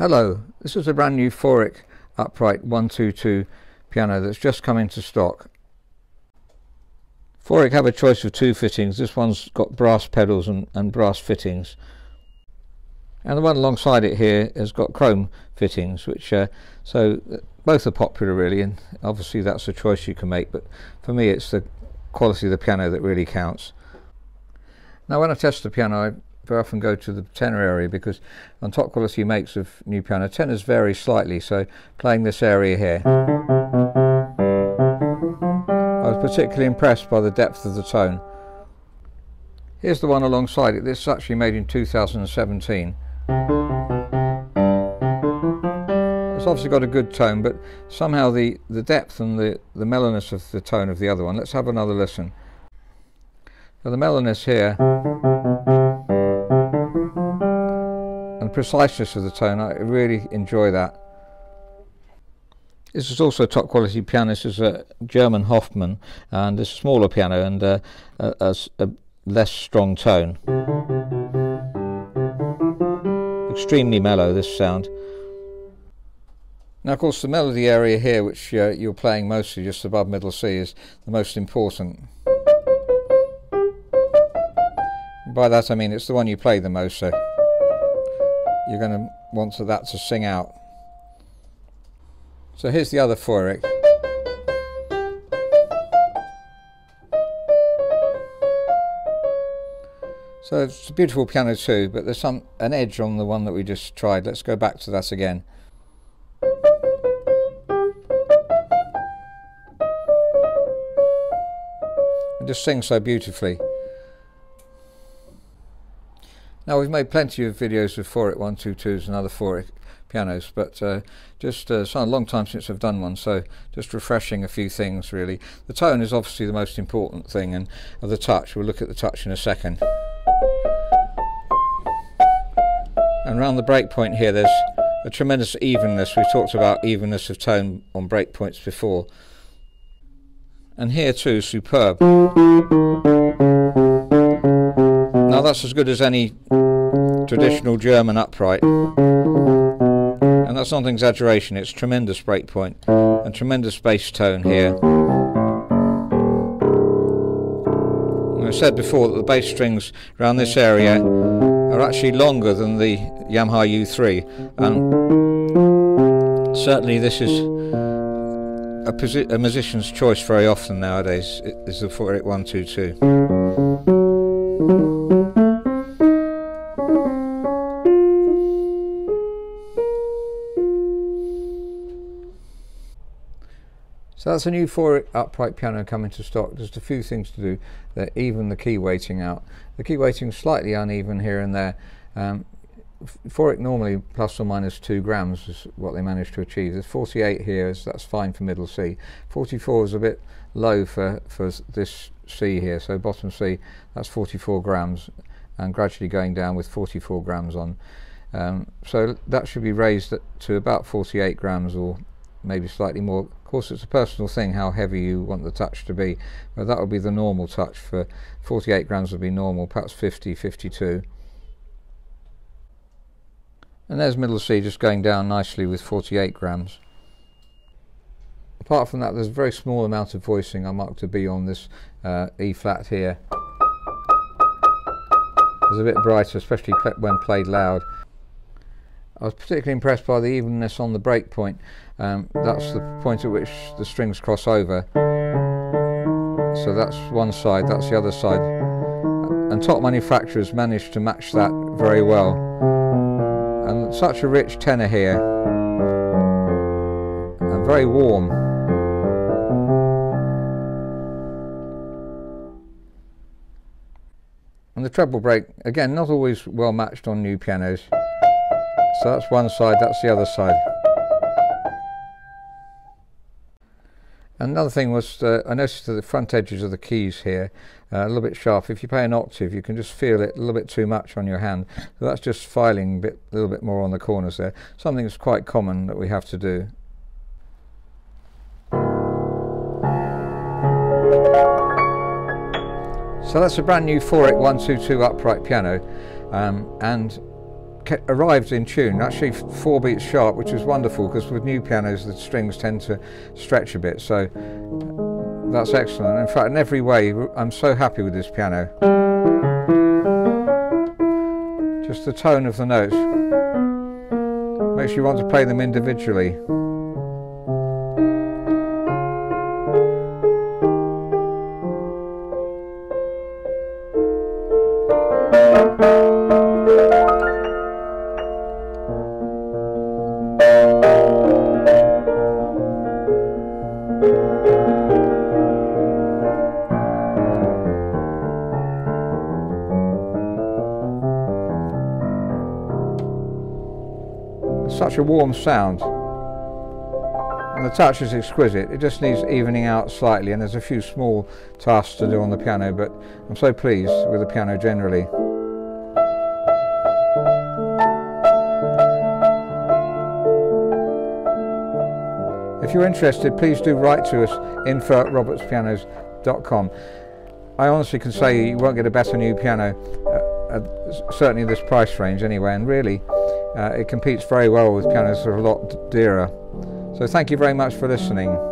Hello, this is a brand new Feurich upright 122 piano that's just come into stock. Feurich have a choice of two fittings. This one's got brass pedals and, and brass fittings. And the one alongside it here has got chrome fittings, which uh, so uh, both are popular really, and obviously that's a choice you can make. But for me, it's the quality of the piano that really counts. Now, when I test the piano, I often go to the tenor area because on top quality makes of new piano, tenors vary slightly. So playing this area here, I was particularly impressed by the depth of the tone. Here's the one alongside it. This is actually made in 2017. It's obviously got a good tone, but somehow the, the depth and the, the mellowness of the tone of the other one. Let's have another listen. So the mellowness here and preciseness of the tone, I really enjoy that. This is also a top quality piano. This is a German Hoffmann, and it's a smaller piano and uh, a, a, a less strong tone. Extremely mellow, this sound. Now, of course, the melody area here, which uh, you're playing mostly just above middle C, is the most important. By that I mean it's the one you play the most, so you're going to want that to sing out. So here's the other Feurich. So it's a beautiful piano too, but there's some an edge on the one that we just tried. Let's go back to that again. It just sings so beautifully. Now we've made plenty of videos with Feurich 122s and other Feurich pianos, but uh, just uh, a long time since I've done one, so just refreshing a few things really. The tone is obviously the most important thing, and the touch, we'll look at the touch in a second. And around the breakpoint here, there's a tremendous evenness. We've talked about evenness of tone on breakpoints before and here too superb. Now that's as good as any traditional German upright and that's not an exaggeration, it's tremendous breakpoint and tremendous bass tone here. I said before that the bass strings around this area are actually longer than the Yamaha U3 and certainly this is a, a, musician's choice very often nowadays is the 48122. So that's a new four upright piano coming to stock. Just a few things to do. That even the key weighting out. The key weighting is slightly uneven here and there. Um, Feurich normally plus or minus 2 grams is what they managed to achieve. There's 48 here, so that's fine for middle C. 44 is a bit low for, for this C here, so bottom C, that's 44 grams, and gradually going down with 44 grams on. Um, so that should be raised to about 48 grams or maybe slightly more. Of course, it's a personal thing how heavy you want the touch to be, but that would be the normal touch for 48 grams would be normal, perhaps 50, 52. And there's middle C just going down nicely with 48 grams. Apart from that, there's a very small amount of voicing. I marked a B on this uh, E flat here. It's a bit brighter, especially when played loud. I was particularly impressed by the evenness on the break point. Um, that's the point at which the strings cross over. So that's one side, that's the other side. And top manufacturers managed to match that very well and such a rich tenor here and very warm and the treble break again not always well matched on new pianos so that's one side that's the other side Another thing was uh, I noticed that the front edges of the keys here uh, a little bit sharp. If you play an octave, you can just feel it a little bit too much on your hand. So that's just filing a, bit, little bit more on the corners there. Something that's quite common that we have to do. So that's a brand new Feurich 122 upright piano um, and arrived in tune, actually four beats sharp, which is wonderful because with new pianos the strings tend to stretch a bit. So that's excellent. In fact, in every way, I'm so happy with this piano. Just the tone of the notes makes you want to play them individually. Such a warm sound and the touch is exquisite. It just needs evening out slightly and there's a few small tasks to do on the piano but I'm so pleased with the piano generally. If you're interested, please do write to us info at robertspianos.com. I honestly can say you won't get a better new piano, uh, uh, certainly this price range anyway, and really uh, it competes very well with pianos that are a lot dearer. So thank you very much for listening.